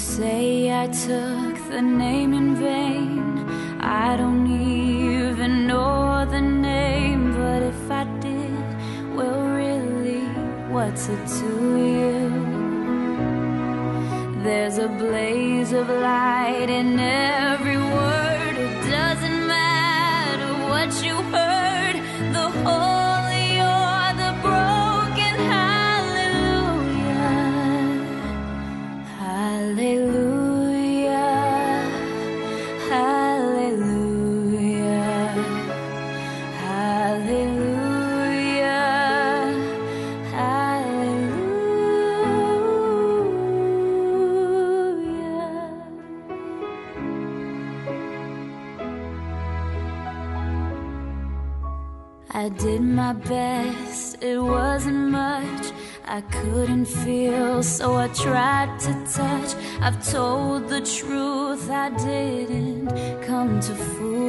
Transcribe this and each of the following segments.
say I took the name in vain. I don't even know the name, but if I did, well, really, what's it to you? There's a blaze of light in every word. It doesn't matter what you heard, the holy I did my best, it wasn't much. I couldn't feel, so I tried to touch. I've told the truth, I didn't come to fool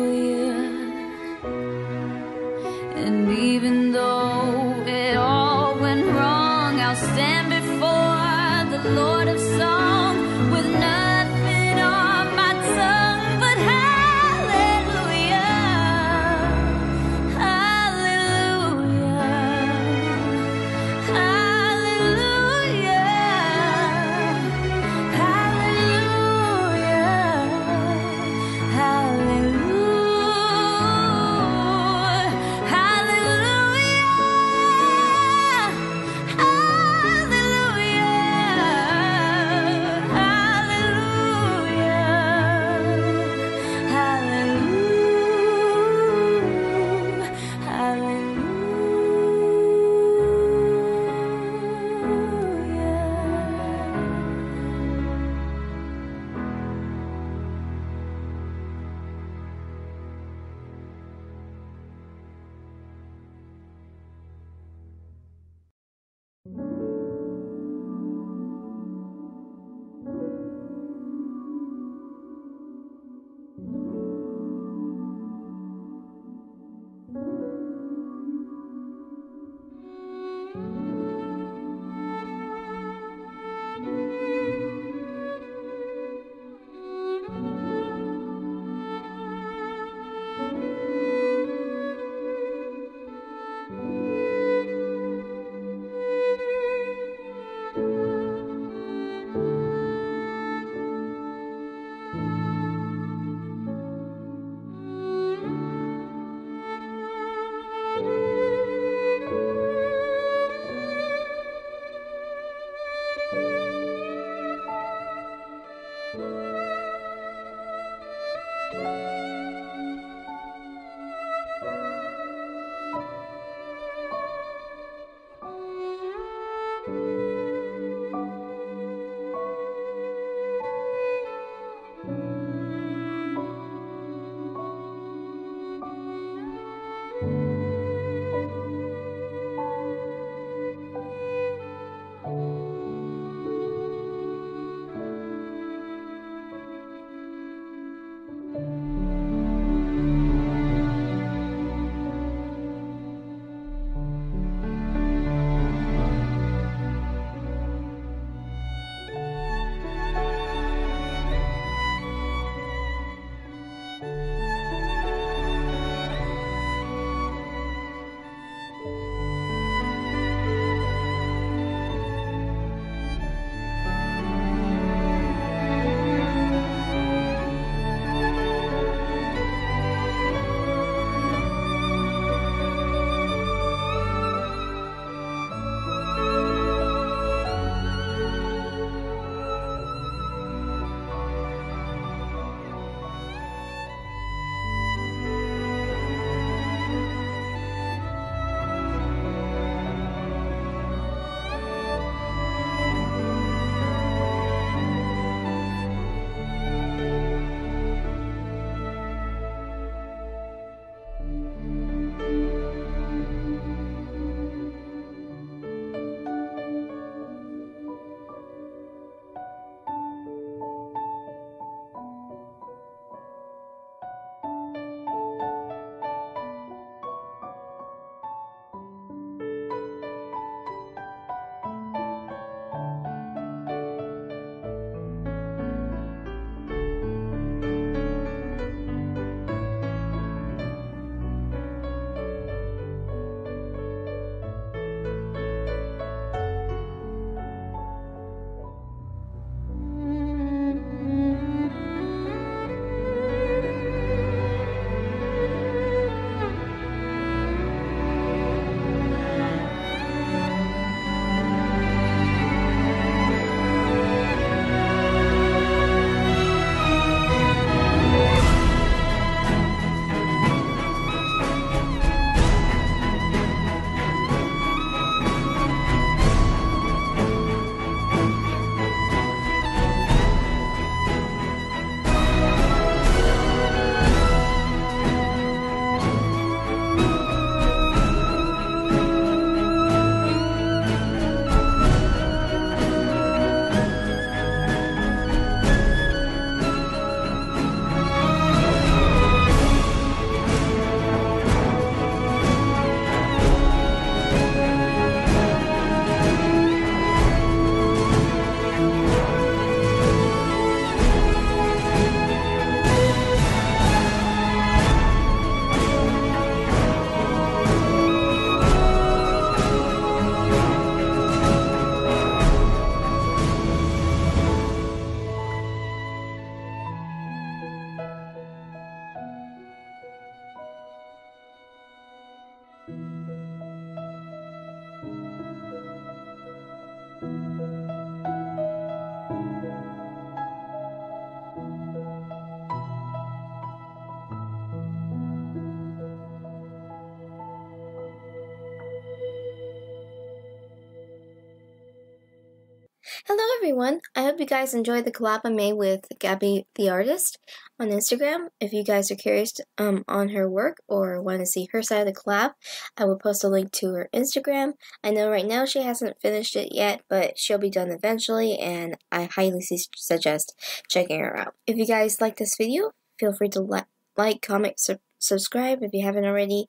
Hello everyone! I hope you guys enjoyed the collab I made with Gabby the artist on Instagram. If you guys are curious um, on her work or want to see her side of the collab, I will post a link to her Instagram. I know right now she hasn't finished it yet, but she'll be done eventually and I highly suggest checking her out. If you guys like this video, feel free to li like, comment, su subscribe if you haven't already.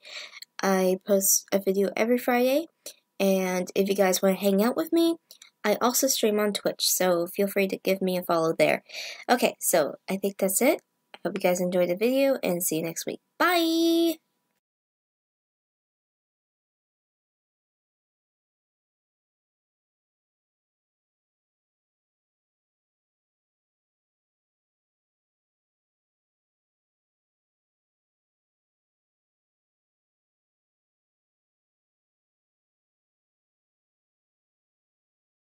I post a video every Friday and if you guys want to hang out with me, I also stream on Twitch, so feel free to give me a follow there. Okay, so I think that's it. I hope you guys enjoyed the video, and see you next week. Bye!